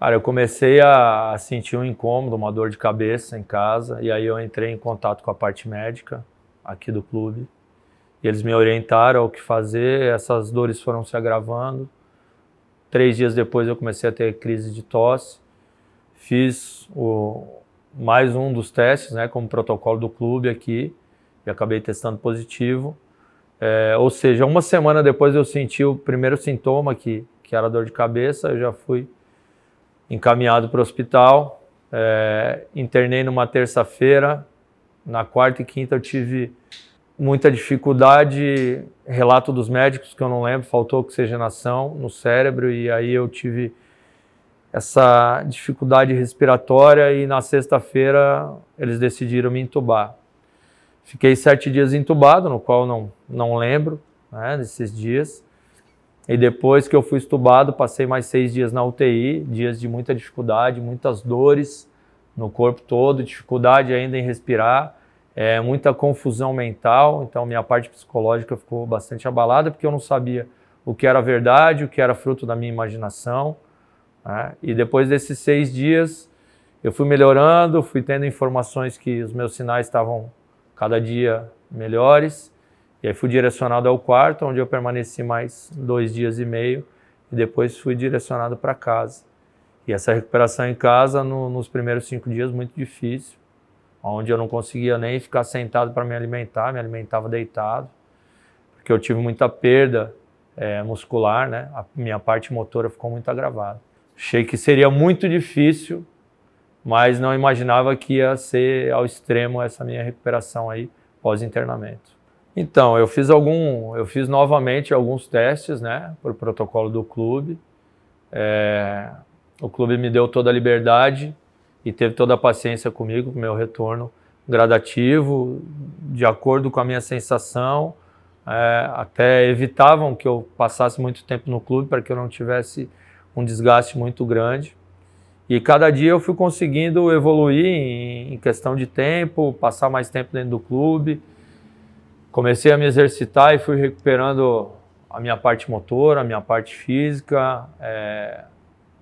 Cara, eu comecei a sentir um incômodo, uma dor de cabeça em casa, e aí eu entrei em contato com a parte médica aqui do clube. E eles me orientaram o que fazer, essas dores foram se agravando. Três dias depois eu comecei a ter crise de tosse. Fiz o, mais um dos testes, né, como protocolo do clube aqui, e acabei testando positivo. É, ou seja, uma semana depois eu senti o primeiro sintoma, que, que era dor de cabeça, eu já fui encaminhado para o hospital. É, internei numa terça-feira, na quarta e quinta eu tive muita dificuldade, relato dos médicos que eu não lembro, faltou oxigenação no cérebro e aí eu tive essa dificuldade respiratória e na sexta-feira eles decidiram me entubar. Fiquei sete dias entubado, no qual não, não lembro né, desses dias. E depois que eu fui estubado, passei mais seis dias na UTI, dias de muita dificuldade, muitas dores no corpo todo, dificuldade ainda em respirar, é, muita confusão mental. Então, minha parte psicológica ficou bastante abalada, porque eu não sabia o que era verdade, o que era fruto da minha imaginação. Né? E depois desses seis dias, eu fui melhorando, fui tendo informações que os meus sinais estavam cada dia melhores. E aí fui direcionado ao quarto, onde eu permaneci mais dois dias e meio. E depois fui direcionado para casa. E essa recuperação em casa, no, nos primeiros cinco dias, muito difícil. Onde eu não conseguia nem ficar sentado para me alimentar, me alimentava deitado. Porque eu tive muita perda é, muscular, né? A minha parte motora ficou muito agravada. Achei que seria muito difícil, mas não imaginava que ia ser ao extremo essa minha recuperação aí pós-internamento. Então, eu fiz algum, eu fiz novamente alguns testes, né, por protocolo do clube. É, o clube me deu toda a liberdade e teve toda a paciência comigo, com meu retorno gradativo, de acordo com a minha sensação. É, até evitavam que eu passasse muito tempo no clube para que eu não tivesse um desgaste muito grande. E cada dia eu fui conseguindo evoluir em, questão de tempo, passar mais tempo dentro do clube. Comecei a me exercitar e fui recuperando a minha parte motora, a minha parte física é,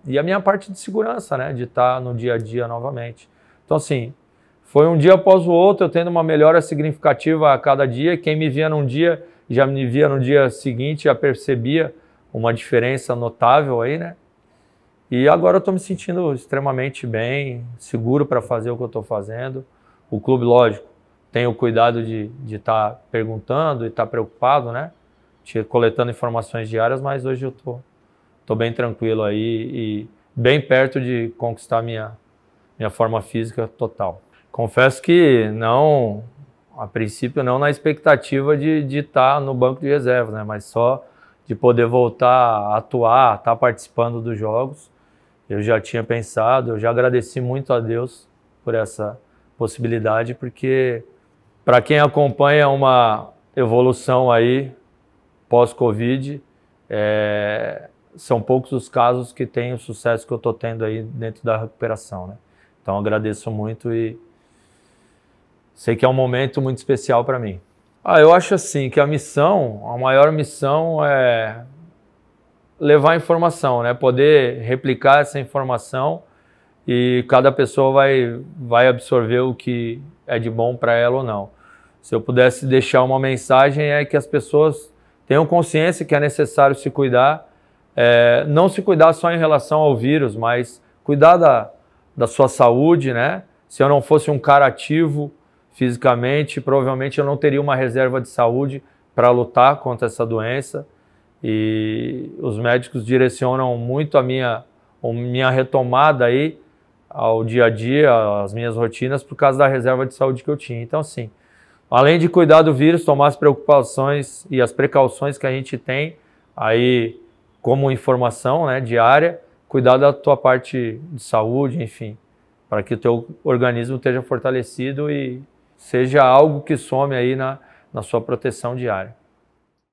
e a minha parte de segurança, né? De estar no dia a dia novamente. Então, assim, foi um dia após o outro, eu tendo uma melhora significativa a cada dia. Quem me via num dia, já me via no dia seguinte, já percebia uma diferença notável aí, né? E agora eu estou me sentindo extremamente bem, seguro para fazer o que eu estou fazendo. O clube, lógico, tem o cuidado de estar tá perguntando e estar tá preocupado, né? Coletando informações diárias, mas hoje eu tô, tô bem tranquilo aí e bem perto de conquistar minha, minha forma física total. Confesso que não, a princípio, não na expectativa de estar tá no banco de reserva, né? Mas só de poder voltar a atuar, estar tá participando dos jogos. Eu já tinha pensado, eu já agradeci muito a Deus por essa possibilidade, porque para quem acompanha uma evolução aí pós-Covid, é, são poucos os casos que têm o sucesso que eu estou tendo aí dentro da recuperação, né? Então agradeço muito e sei que é um momento muito especial para mim. Ah, eu acho assim que a missão, a maior missão é levar informação, né? Poder replicar essa informação e cada pessoa vai, vai absorver o que é de bom para ela ou não. Se eu pudesse deixar uma mensagem é que as pessoas tenham consciência que é necessário se cuidar, é, não se cuidar só em relação ao vírus, mas cuidar da, da sua saúde, né? Se eu não fosse um cara ativo, fisicamente, provavelmente eu não teria uma reserva de saúde para lutar contra essa doença. E os médicos direcionam muito a minha, a minha retomada aí ao dia a dia, as minhas rotinas, por causa da reserva de saúde que eu tinha. Então, assim, além de cuidar do vírus, tomar as preocupações e as precauções que a gente tem aí como informação né, diária, cuidar da tua parte de saúde, enfim, para que o teu organismo esteja fortalecido e seja algo que some aí na, na sua proteção diária.